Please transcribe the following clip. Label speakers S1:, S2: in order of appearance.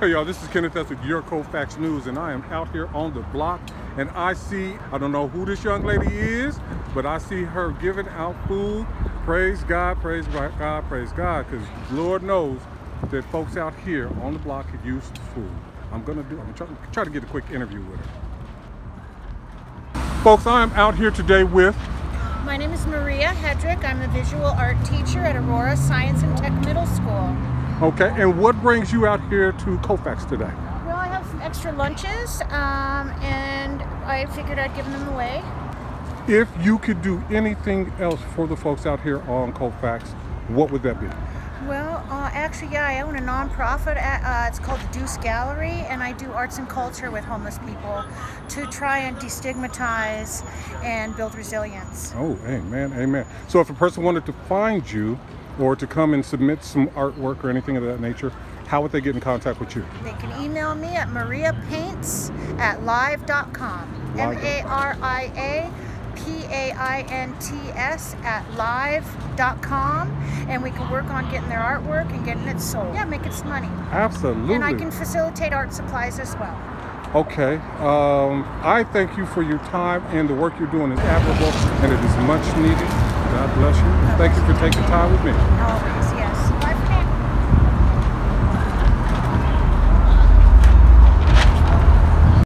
S1: Hey y'all, this is Kenneth S with your Colfax News and I am out here on the block and I see, I don't know who this young lady is, but I see her giving out food. Praise God, praise God, praise God, because Lord knows that folks out here on the block could use food. I'm gonna do, I'm gonna try, try to get a quick interview with her. Folks, I am out here today with
S2: My name is Maria Hedrick. I'm a visual art teacher at Aurora Science and Tech Middle School.
S1: Okay, and what brings you out here to Colfax today?
S2: Well, I have some extra lunches, um, and I figured I'd give them away.
S1: If you could do anything else for the folks out here on Colfax, what would that be?
S2: Well, uh, actually, yeah, I own a nonprofit. At, uh, it's called the Deuce Gallery, and I do arts and culture with homeless people to try and destigmatize and build resilience.
S1: Oh, amen, amen. So if a person wanted to find you or to come and submit some artwork or anything of that nature, how would they get in contact with you?
S2: They can email me at mariapaints at live.com.
S1: Live.
S2: M A R I A P A I N T S at live.com. And we can work on getting their artwork and getting it sold. Yeah, make it some money.
S1: Absolutely.
S2: And I can facilitate art supplies as well.
S1: Okay. Um, I thank you for your time and the work you're doing is admirable and it is much needed. God bless you. Thank you for taking time with me.